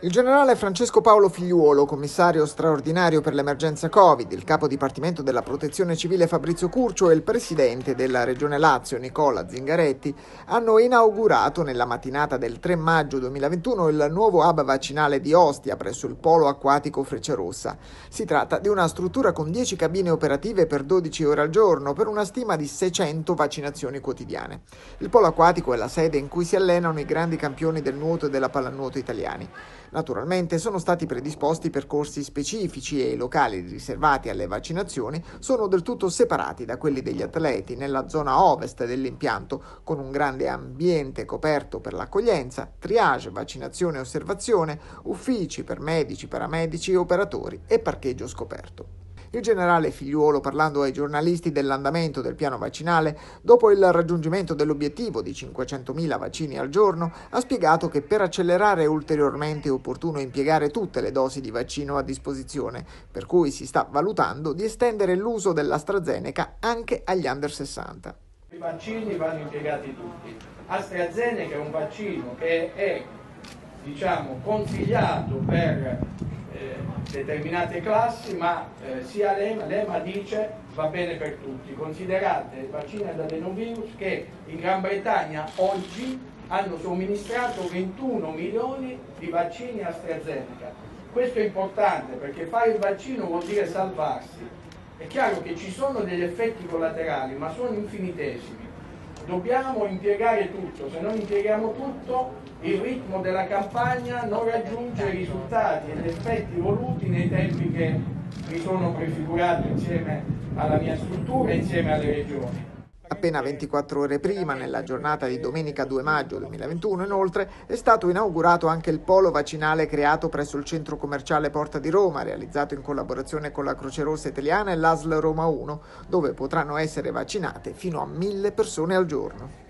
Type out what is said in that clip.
Il generale Francesco Paolo Figliuolo, commissario straordinario per l'emergenza Covid, il capo dipartimento della protezione civile Fabrizio Curcio e il presidente della regione Lazio Nicola Zingaretti hanno inaugurato nella mattinata del 3 maggio 2021 il nuovo hub vaccinale di Ostia presso il polo acquatico Frecciarossa. Si tratta di una struttura con 10 cabine operative per 12 ore al giorno per una stima di 600 vaccinazioni quotidiane. Il polo acquatico è la sede in cui si allenano i grandi campioni del nuoto e della pallanuoto italiani. Naturalmente sono stati predisposti percorsi specifici e i locali riservati alle vaccinazioni sono del tutto separati da quelli degli atleti nella zona ovest dell'impianto, con un grande ambiente coperto per l'accoglienza, triage, vaccinazione e osservazione, uffici per medici, paramedici operatori e parcheggio scoperto. Il generale Figliuolo, parlando ai giornalisti dell'andamento del piano vaccinale, dopo il raggiungimento dell'obiettivo di 500.000 vaccini al giorno, ha spiegato che per accelerare ulteriormente è opportuno impiegare tutte le dosi di vaccino a disposizione, per cui si sta valutando di estendere l'uso dell'AstraZeneca anche agli under 60. I vaccini vanno impiegati tutti. AstraZeneca è un vaccino che è diciamo, consigliato per determinate classi, ma eh, sia l'EMA, l'EMA dice va bene per tutti. Considerate il vaccino dell'adenovirus che in Gran Bretagna oggi hanno somministrato 21 milioni di vaccini AstraZeneca. Questo è importante perché fare il vaccino vuol dire salvarsi. È chiaro che ci sono degli effetti collaterali, ma sono infinitesimi dobbiamo impiegare tutto, se non impieghiamo tutto il ritmo della campagna non raggiunge i risultati e gli effetti voluti nei tempi che mi sono prefigurato insieme alla mia struttura e insieme alle regioni. Appena 24 ore prima, nella giornata di domenica 2 maggio 2021, inoltre, è stato inaugurato anche il polo vaccinale creato presso il centro commerciale Porta di Roma, realizzato in collaborazione con la Croce Rossa Italiana e l'ASL Roma 1, dove potranno essere vaccinate fino a mille persone al giorno.